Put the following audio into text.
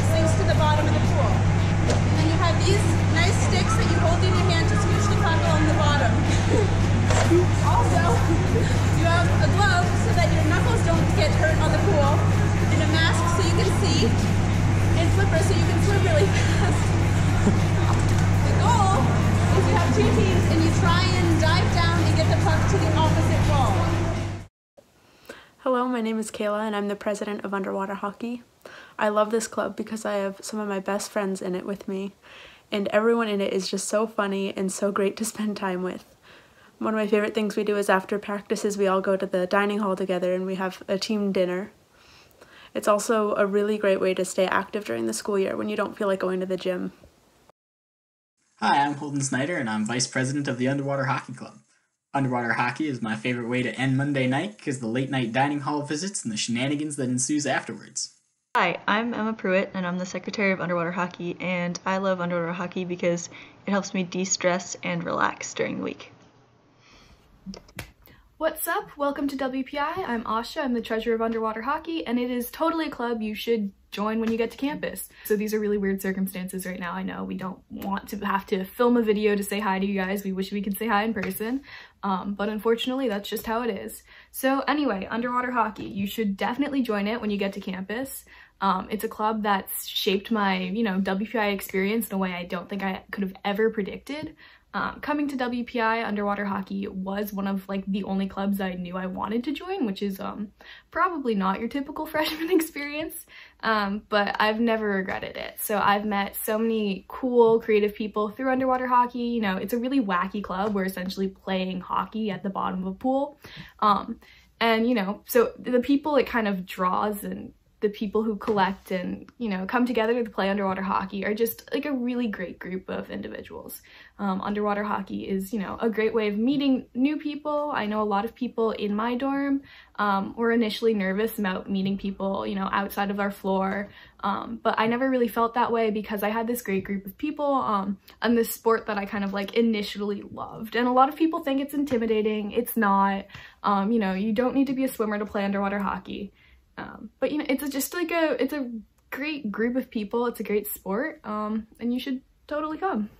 it sinks to the bottom of the pool. And then you have these nice sticks that you hold in your hand to scooch the on the bottom. also, you have a glove so that your knuckles don't get hurt on the pool, and a mask so you can see, and flippers so you can swim really fast. Hello, my name is Kayla and I'm the president of Underwater Hockey. I love this club because I have some of my best friends in it with me and everyone in it is just so funny and so great to spend time with. One of my favorite things we do is after practices we all go to the dining hall together and we have a team dinner. It's also a really great way to stay active during the school year when you don't feel like going to the gym. Hi, I'm Holden Snyder and I'm vice president of the Underwater Hockey Club. Underwater hockey is my favorite way to end Monday night because the late night dining hall visits and the shenanigans that ensues afterwards. Hi, I'm Emma Pruitt and I'm the secretary of Underwater Hockey and I love underwater hockey because it helps me de-stress and relax during the week. What's up? Welcome to WPI. I'm Asha. I'm the treasurer of Underwater Hockey, and it is totally a club you should join when you get to campus. So these are really weird circumstances right now. I know we don't want to have to film a video to say hi to you guys. We wish we could say hi in person, um, but unfortunately that's just how it is. So anyway, Underwater Hockey, you should definitely join it when you get to campus. Um, it's a club that's shaped my, you know, WPI experience in a way I don't think I could have ever predicted. Um, coming to WPI underwater hockey was one of like the only clubs I knew I wanted to join, which is um, probably not your typical freshman experience, um, but I've never regretted it. So I've met so many cool, creative people through underwater hockey. You know, it's a really wacky club. We're essentially playing hockey at the bottom of a pool. Um, and, you know, so the people it kind of draws and the people who collect and you know come together to play underwater hockey are just like a really great group of individuals. Um, underwater hockey is you know a great way of meeting new people. I know a lot of people in my dorm um, were initially nervous about meeting people you know outside of our floor. Um, but i never really felt that way because i had this great group of people um, and this sport that i kind of like initially loved. And a lot of people think it's intimidating. It's not. Um, you know you don't need to be a swimmer to play underwater hockey um, but you know, it's just like a, it's a great group of people. It's a great sport um, and you should totally come.